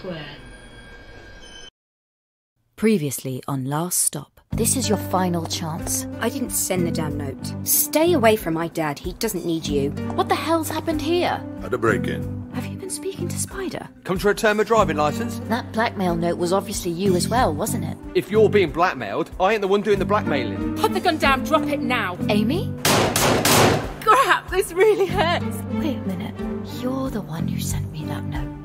is Cobbett Square. Previously on Last Stop. This is your final chance. I didn't send the damn note. Stay away from my dad. He doesn't need you. What the hell's happened here? Had a break in. Have you been speaking to Spider? Come to return my driving licence? That blackmail note was obviously you as well, wasn't it? If you're being blackmailed, I ain't the one doing the blackmailing. Put the gun down, drop it now. Amy? Crap, this really hurts. Wait a minute. You're the one who sent me that note.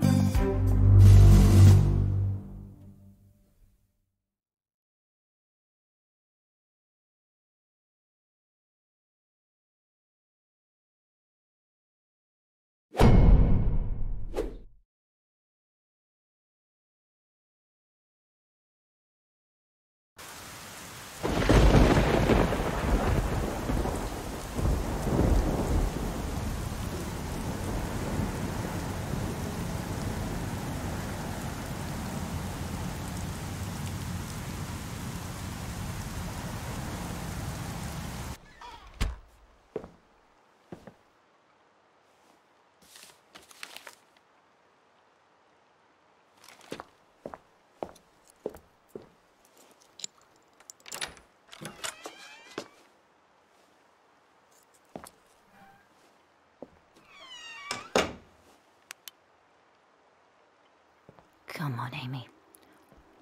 Come on, Amy.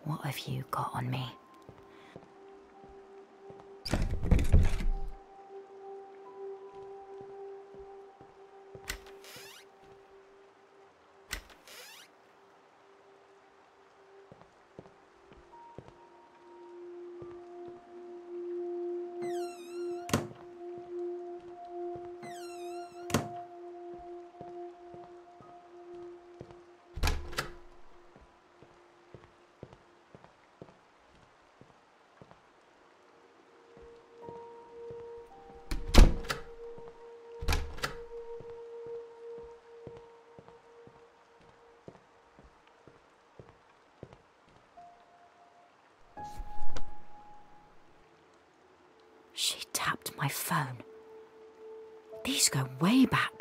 What have you got on me? My phone. These go way back.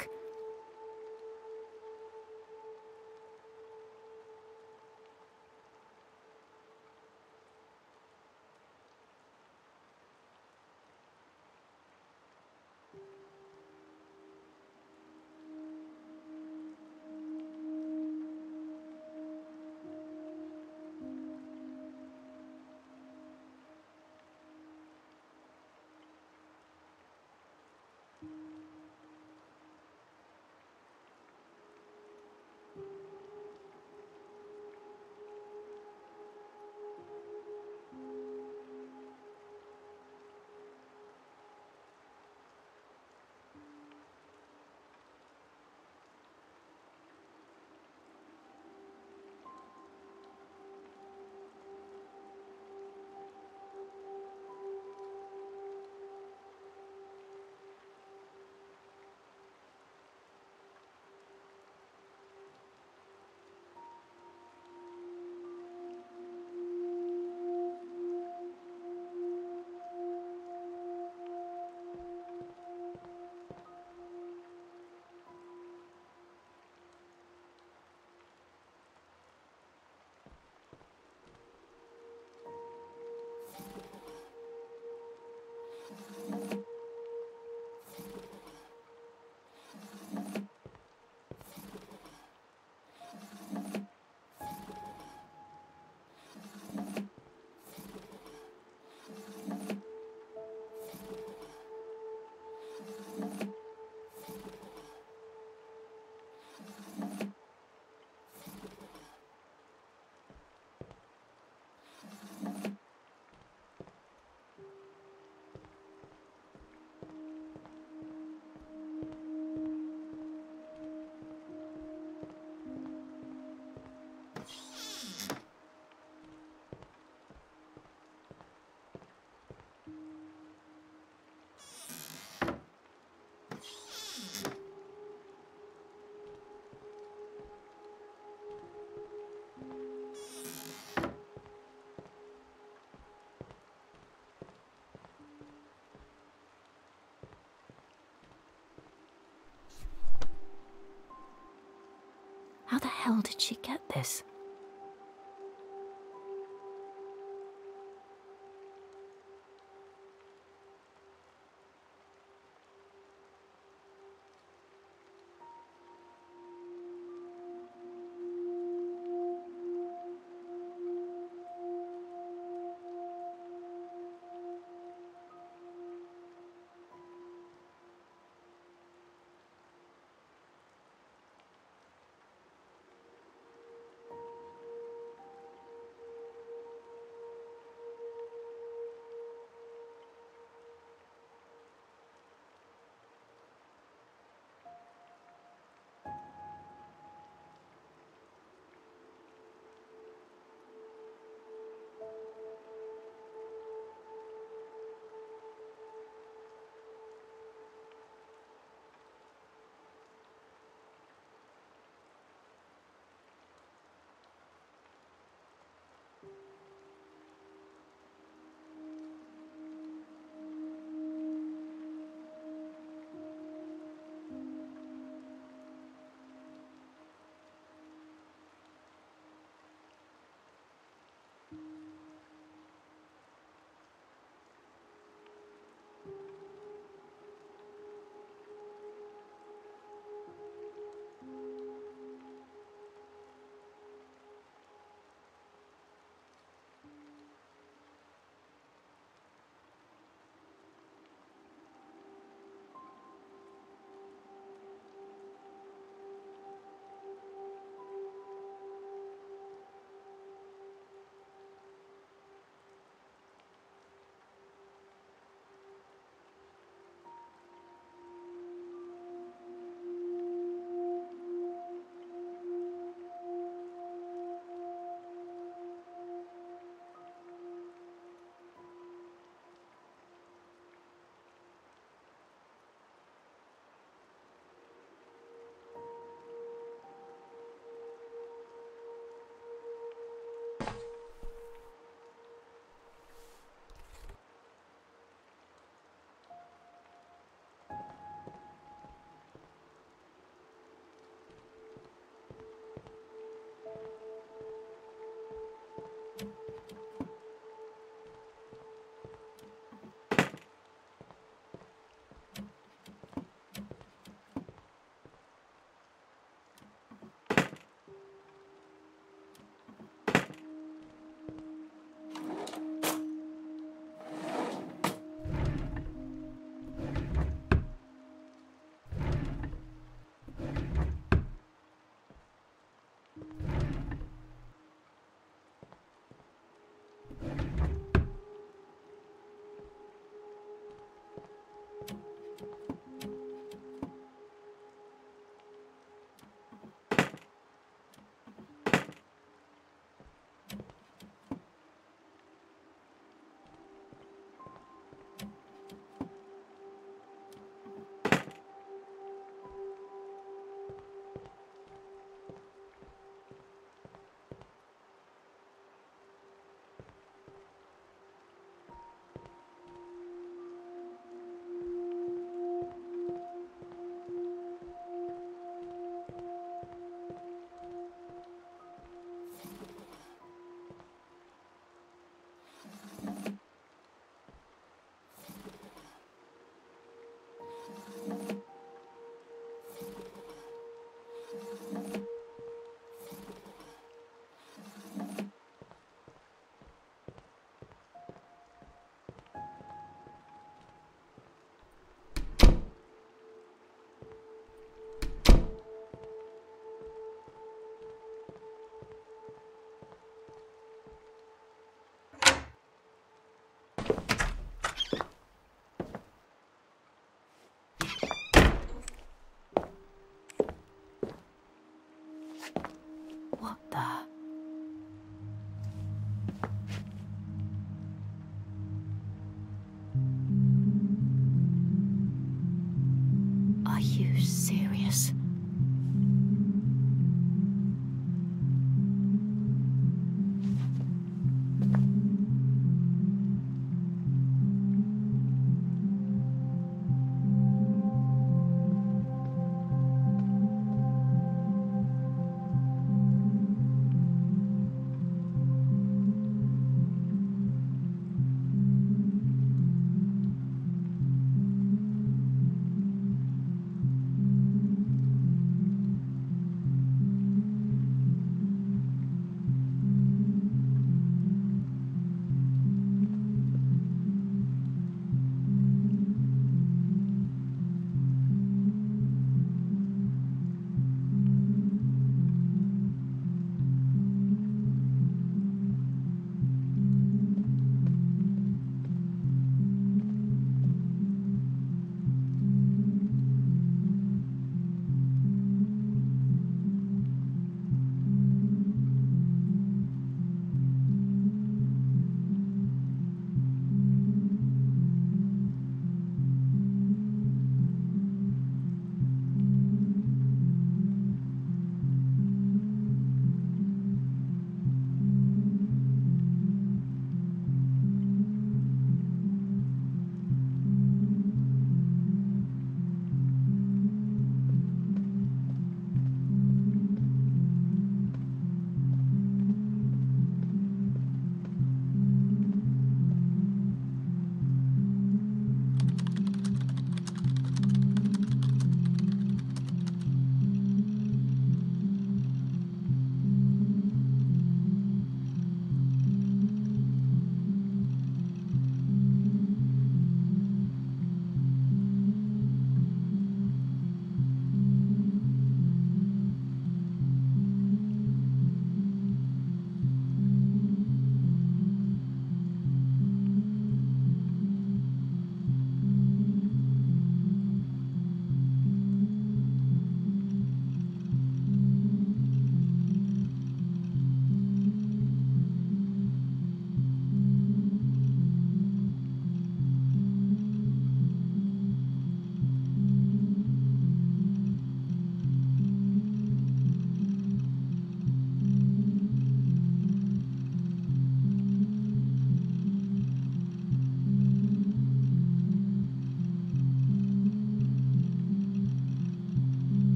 Hell did she get this?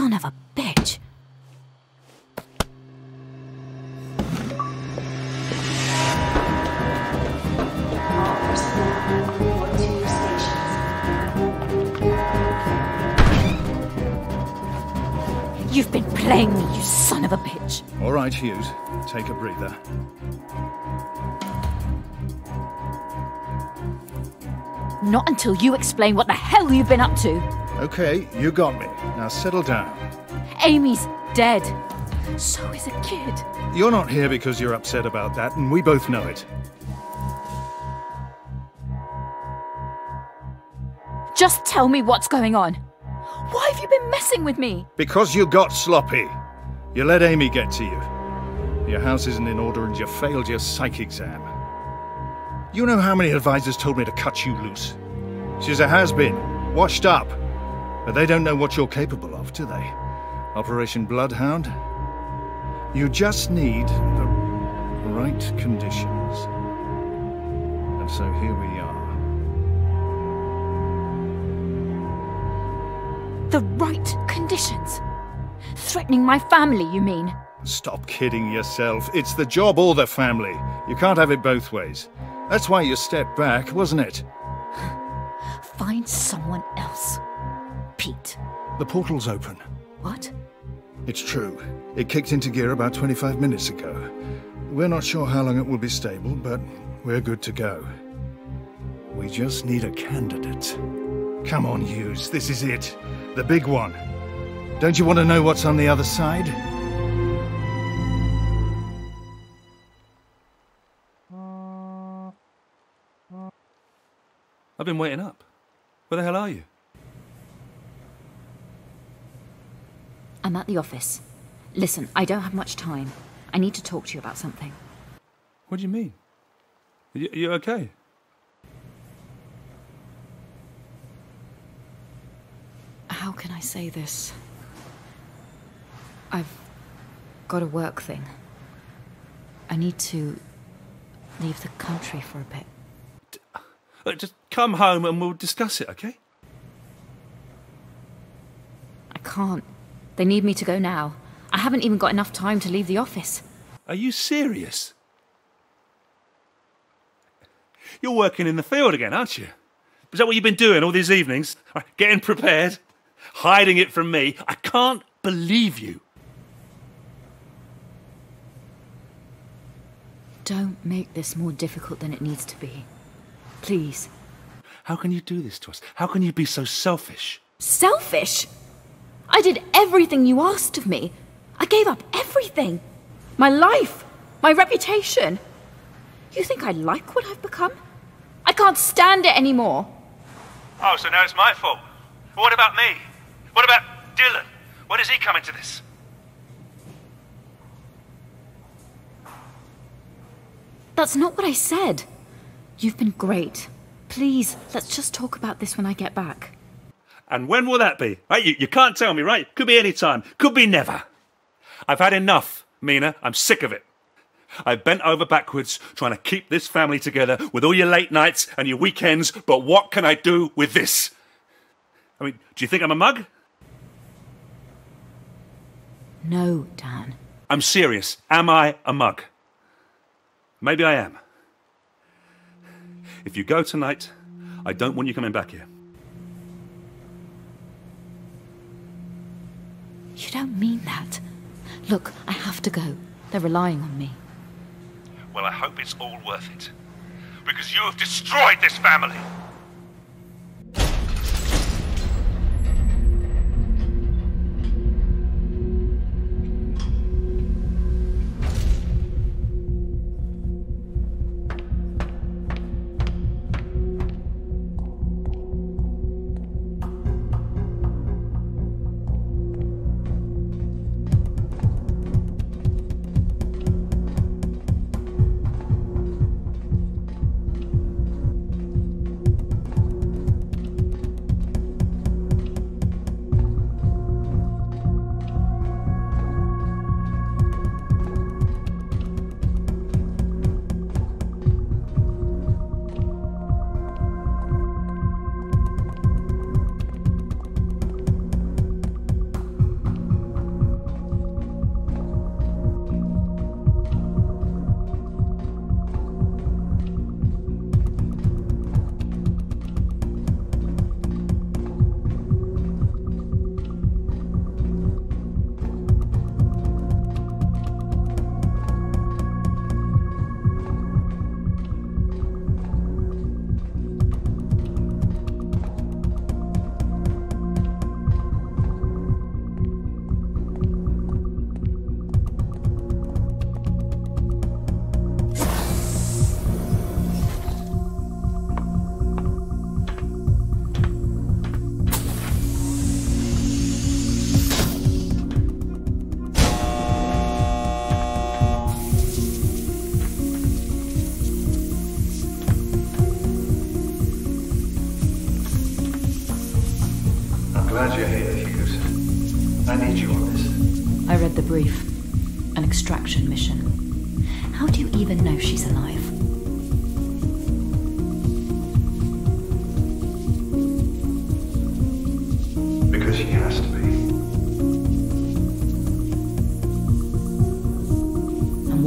Son of a bitch. You've been playing me, you son of a bitch. All right, Hughes. Take a breather. Not until you explain what the hell you've been up to. Okay, you got me. Now settle down. Amy's dead. So is a kid. You're not here because you're upset about that, and we both know it. Just tell me what's going on. Why have you been messing with me? Because you got sloppy. You let Amy get to you. Your house isn't in order and you failed your psych exam. You know how many advisors told me to cut you loose? She's a has-been, washed up. But they don't know what you're capable of, do they? Operation Bloodhound? You just need the right conditions. And so here we are. The right conditions. Threatening my family, you mean? Stop kidding yourself. It's the job or the family. You can't have it both ways. That's why you stepped back, wasn't it? Find someone else. Pete. The portal's open. What? It's true. It kicked into gear about 25 minutes ago. We're not sure how long it will be stable, but we're good to go. We just need a candidate. Come on, Hughes. This is it. The big one. Don't you want to know what's on the other side? I've been waiting up. Where the hell are you? I'm at the office. Listen, I don't have much time. I need to talk to you about something. What do you mean? You, you okay? How can I say this? I've got a work thing. I need to leave the country for a bit. Look, uh, just come home and we'll discuss it, okay? I can't. They need me to go now. I haven't even got enough time to leave the office. Are you serious? You're working in the field again, aren't you? Is that what you've been doing all these evenings? Getting prepared? Hiding it from me? I can't believe you. Don't make this more difficult than it needs to be. Please. How can you do this to us? How can you be so selfish? Selfish? I did everything you asked of me. I gave up everything. My life, my reputation. You think I like what I've become? I can't stand it anymore. Oh, so now it's my fault. What about me? What about Dylan? Where does he come into this? That's not what I said. You've been great. Please, let's just talk about this when I get back. And when will that be? Right, you, you can't tell me, right? Could be any time. Could be never. I've had enough, Meena. I'm sick of it. I've bent over backwards trying to keep this family together with all your late nights and your weekends, but what can I do with this? I mean, do you think I'm a mug? No, Dan. I'm serious. Am I a mug? Maybe I am. If you go tonight, I don't want you coming back here. You don't mean that. Look, I have to go. They're relying on me. Well, I hope it's all worth it. Because you have destroyed this family!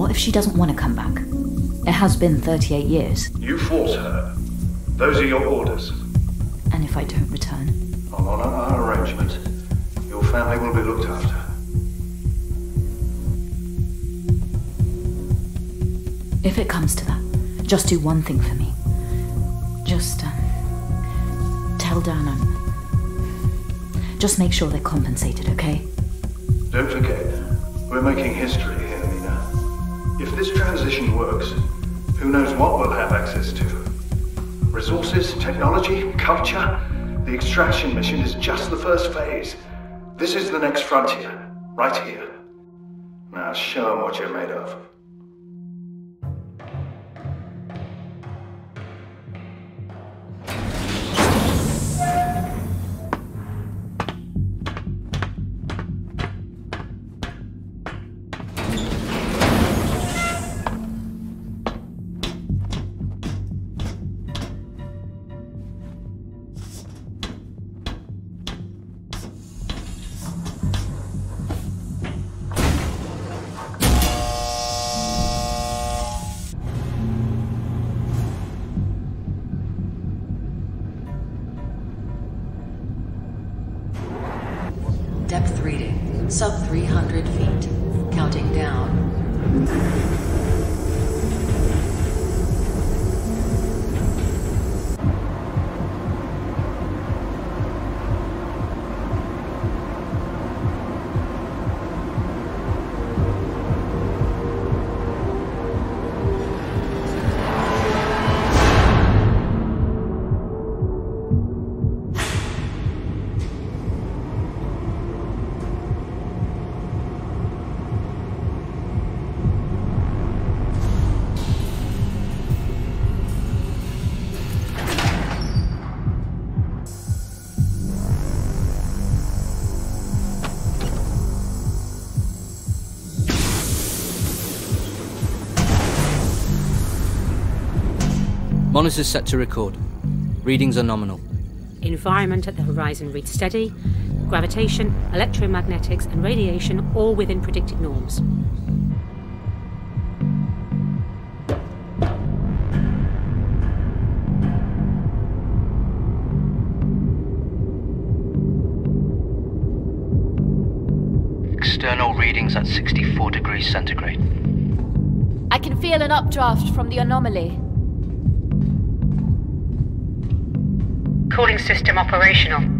What if she doesn't want to come back? It has been 38 years. You force her. Those are your orders. And if I don't return? I'll honor our arrangement. Your family will be looked after. If it comes to that, just do one thing for me. Just, um, tell Dan I'm. Just make sure they're compensated, okay? Don't forget, we're making history here, Meena. If this transition works, who knows what we'll have access to? Resources, technology, culture? The extraction mission is just the first phase. This is the next frontier, right here. Now show them what you're made of. 300 feet. Counting down. Monitors set to record. Readings are nominal. Environment at the horizon reads steady. Gravitation, electromagnetics, and radiation all within predicted norms. External readings at 64 degrees centigrade. I can feel an updraft from the anomaly. Cooling system operational.